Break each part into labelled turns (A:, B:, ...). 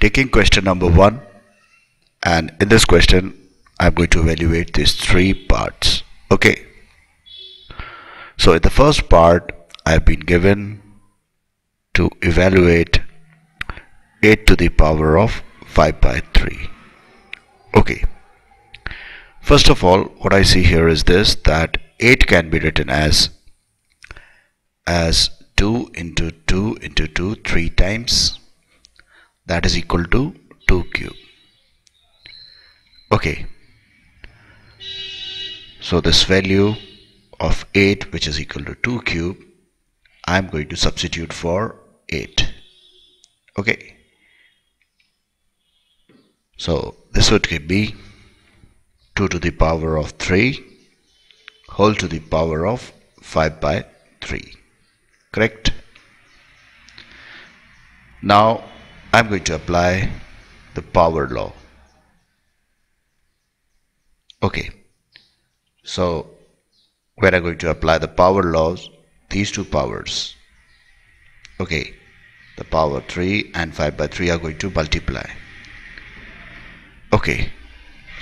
A: taking question number one. And in this question I'm going to evaluate these three parts. Okay. So in the first part I've been given to evaluate 8 to the power of 5 by 3 okay. First of all what I see here is this that 8 can be written as as 2 into 2 into 2 3 times that is equal to 2 cube okay. So this value of 8 which is equal to 2 cube I'm going to substitute for 8 okay. So this would be 2 to the power of 3 whole to the power of 5 by 3 correct? Now I'm going to apply the power law. Okay. So when I'm going to apply the power laws these two powers. Okay. The power 3 and 5 by 3 are going to multiply. Okay.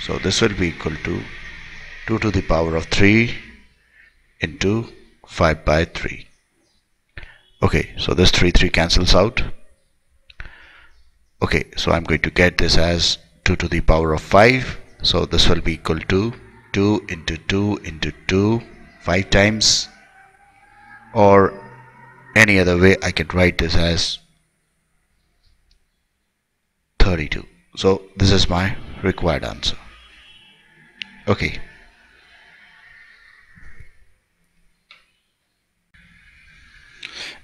A: So this will be equal to 2 to the power of 3 into 5 by 3 okay. So this 3 3 cancels out okay so I'm going to get this as 2 to the power of 5 so this will be equal to 2 into 2 into 2 5 times. Or any other way I can write this as 32 so this is my required answer. Okay.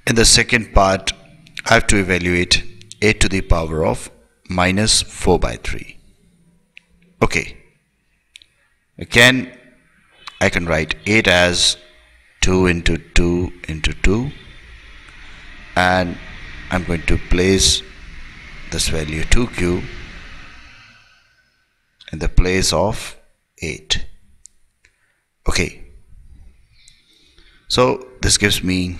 A: In the second part I have to evaluate 8 to the power of minus 4 by 3 okay. Again I can write 8 as 2 into 2 into 2 and I'm going to place this value 2 cube in the place of 8 okay. So this gives me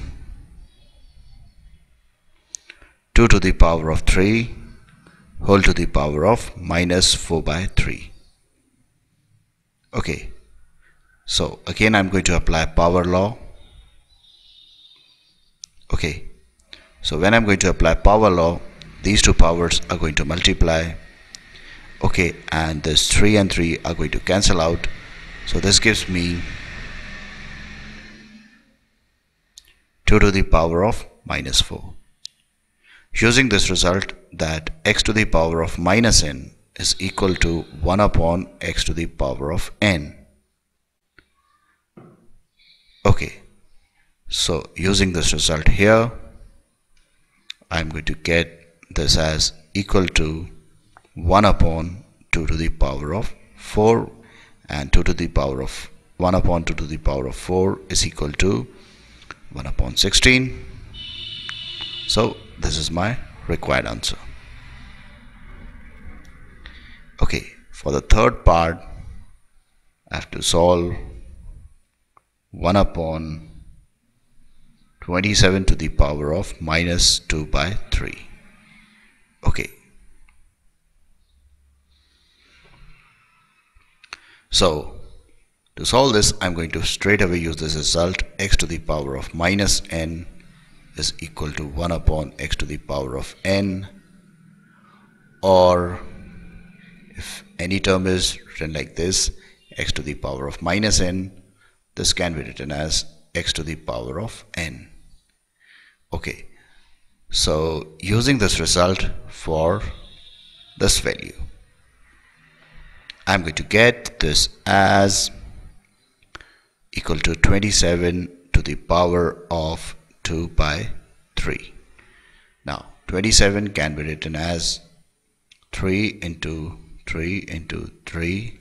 A: 2 to the power of 3 whole to the power of minus 4 by 3 okay. So again I'm going to apply power law. Okay. So when I'm going to apply power law these two powers are going to multiply. Okay. And this 3 and 3 are going to cancel out. So this gives me 2 to the power of minus 4 using this result that x to the power of minus n is equal to 1 upon x to the power of n. Okay so using this result here I'm going to get this as equal to 1 upon 2 to the power of 4 and 2 to the power of 1 upon 2 to the power of 4 is equal to 1 upon 16 so this is my required answer. Okay for the third part I have to solve 1 upon 27 to the power of minus 2 by 3 okay. So to solve this I'm going to straight away use this result x to the power of minus n is equal to 1 upon x to the power of n or if any term is written like this x to the power of minus n this can be written as x to the power of n. Okay so using this result for this value I'm going to get this as equal to 27 to the power of 2 by 3 now 27 can be written as 3 into 3 into 3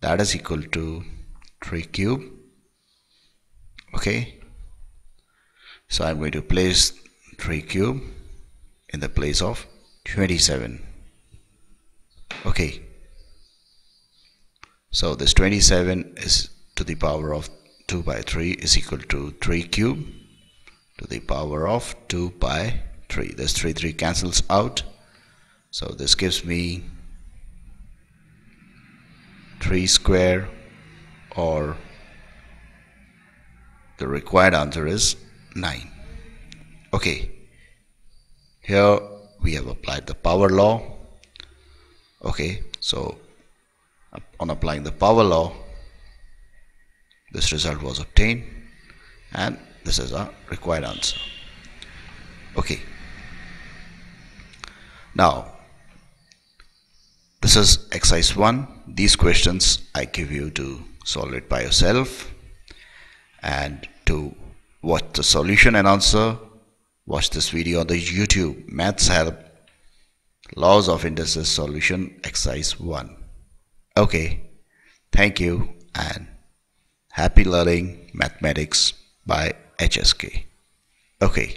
A: that is equal to 3 cube. Okay? So I'm going to place 3 cube in the place of 27 okay? So this 27 is to the power of 2 by 3 is equal to 3 cube to the power of 2 by 3 this 3 3 cancels out. So this gives me 3 square or the required answer is 9 okay. Here we have applied the power law. Okay. So on applying the power law this result was obtained. And this is a required answer. Okay. Now this is exercise 1 these questions I give you to solve it by yourself. And to watch the solution and answer watch this video on the YouTube. Maths help. Laws of indices solution exercise 1 okay. Thank you and happy learning mathematics. By HSK okay